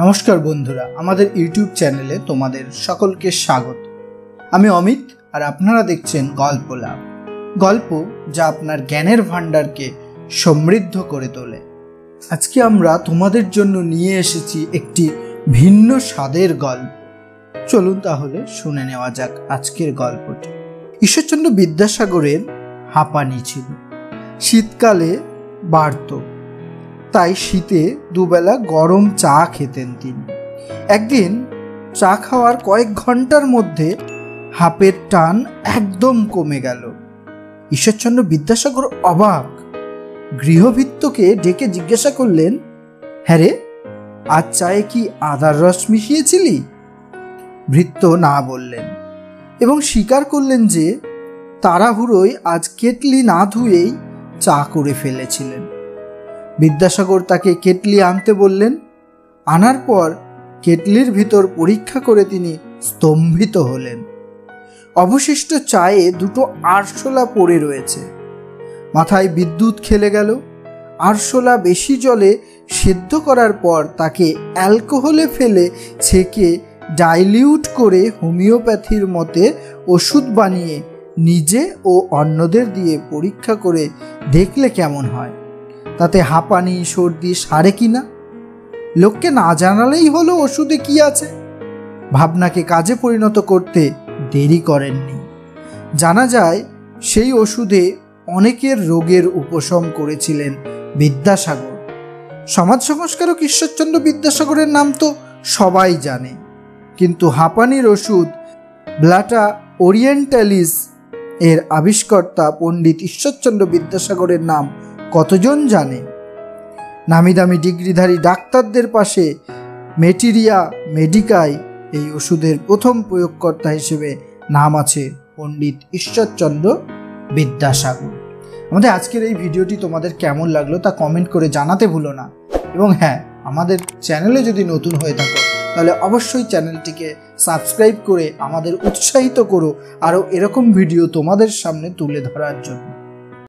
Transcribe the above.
নমস্কার বন্ধুরা, আমাদের ইউটিউব চ্যানেলে তোমাদের সকলকে স্বাগত। আমি অমিত আর আপনারা দেখছেন গল্প লাভ। গল্প যা আপনার জ্ঞানের ভাণ্ডারকে সমৃদ্ধ করে তোলে। আজকে আমরা তোমাদের জন্য নিয়ে এসেছি একটি ভিন্ন স্বাদের গল্প। চলুন তাহলে শুনে নেওয়া যাক আজকের গল্পটি। ঈশ্বরচন্দ্র বিদ্যাসাগরের হাঁপানি ছিল। শীতকালে বাড়ত। তাই শীতে দুবেলা গরম চা খেতেন তিনি। একদিন চা খাওয়ার কয়েক ঘণ্টার মধ্যে হাপের টান একদম কমে গেল। ঈশ্বরচন্দ্র বিদ্যাসাগর অবাক। গৃহভিত্তকে ডেকে জিজ্ঞাসা করলেন হ্যাঁ রে, আজ চায়ে কি আদার রস মিশিয়েছিলি? ভৃত্য না বললেন এবং স্বীকার করলেন যে তাড়াহুড়োয় আজ কেটলি না ধুয়েই চা করে ফেলেছিলেন। বিদ্যাসাগর তাকে কেটলি আনতে বললেন। আনার পর কেটলির ভিতর পরীক্ষা করে তিনি স্তম্ভিত হলেন। অবশিষ্ট চায়ে দুটো আরশোলা পড়ে রয়েছে। মাথায় বিদ্যুৎ খেলে গেল। আরশোলা বেশি জলে সেদ্ধ করার পর তাকে অ্যালকোহলে ফেলে ছেঁকে ডাইলিউট করে হোমিওপ্যাথির মতে ওষুধ বানিয়ে নিজে ও অন্যদের দিয়ে পরীক্ষা করে দেখলে কেমন হয়। তাতে হাঁপানি, সর্দি, সারে কি না? লোককে না জানালেই হলো ওষুধে কি আছে? ভাবনাকে কাজে পরিণত করতে দেরি করেননি। জানা যায়, সেই ওষুধে অনেকের রোগের উপশম করেছিলেন বিদ্যাসাগর। সমাজ সংস্কারক ঈশ্বরচন্দ্র বিদ্যাসাগরের নাম তো সবাই জানে। কিন্তু হাঁপানির ওষুধ ব্লাটা ওরিয়েন্টালিস এর আবিষ্কর্তা পণ্ডিত ঈশ্বরচন্দ্র বিদ্যাসাগরের নাম কতজন জানে? নামি দামি ডিগ্রিধারী ডাক্তারদের পাশে মেটিরিয়া মেডিকায় এই ওষুধের প্রথম প্রয়োগকর্তা হিসেবে নাম আছে পণ্ডিত ঈশ্বরচন্দ্র বিদ্যাসাগর। আমাদের আজকের এই ভিডিওটি তোমাদের কেমন লাগল তা কমেন্ট করে জানাতে ভুলো না। এবং হ্যাঁ আমাদের চ্যানেলে যদি নতুন হয়ে থাকো, তাহলে অবশ্যই চ্যানেলটিকে সাবস্ক্রাইব করে আমাদের উৎসাহিত করো আরও এরকম ভিডিও তোমাদের সামনে তুলে ধরার জন্য।